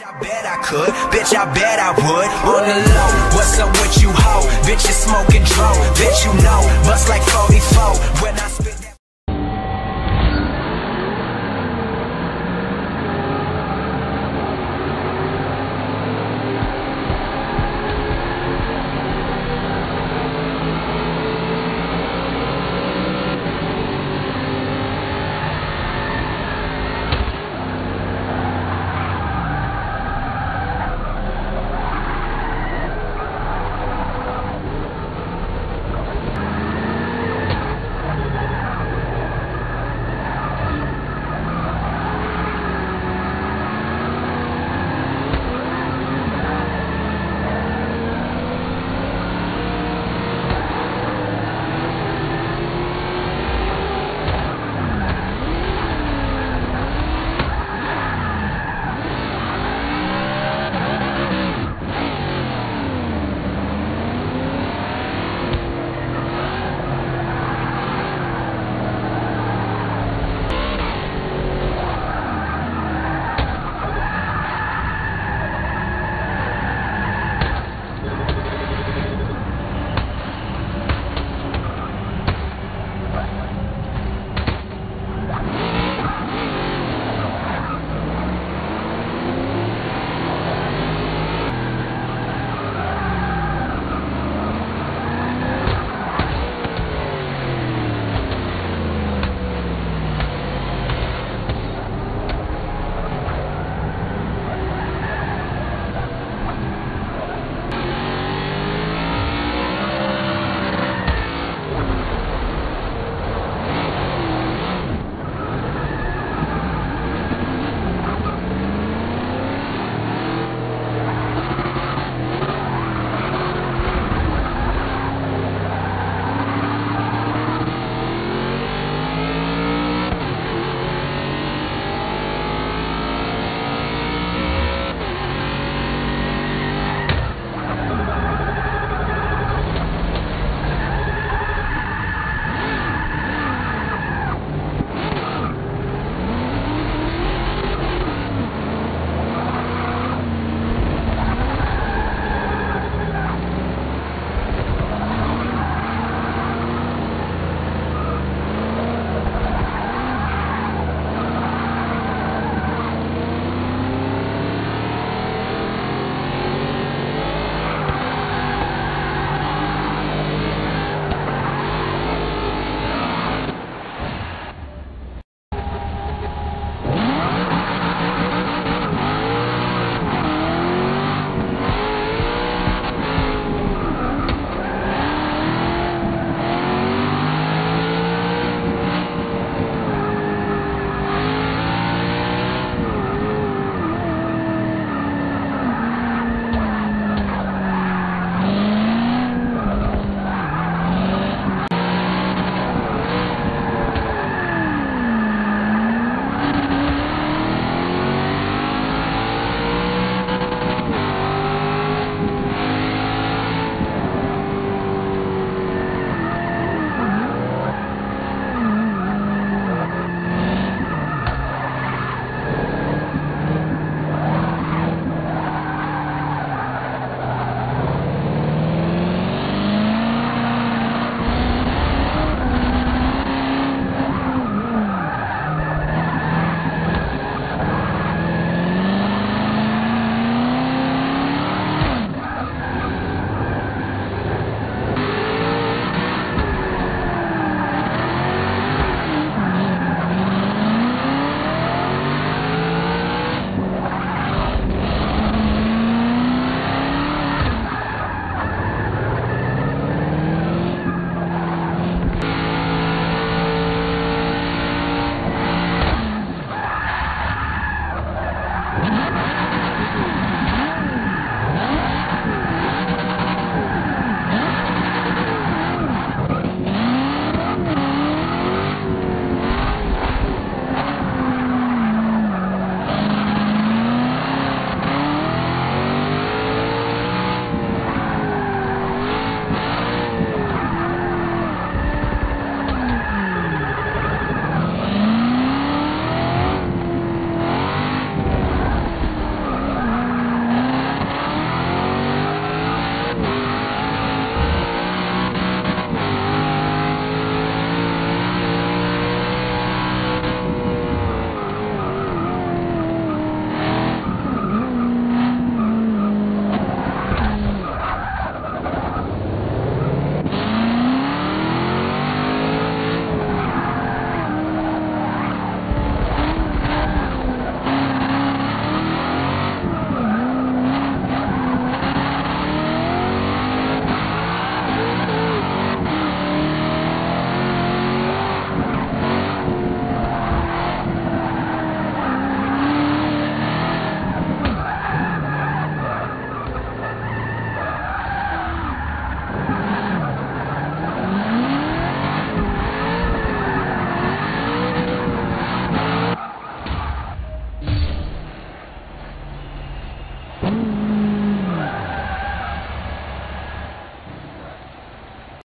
Bitch, I bet I could. Bitch, I bet I would. On the low, what's up with you, hoe? Bitch, you smoking dro. Bitch, you know, bust like 44 when I spit.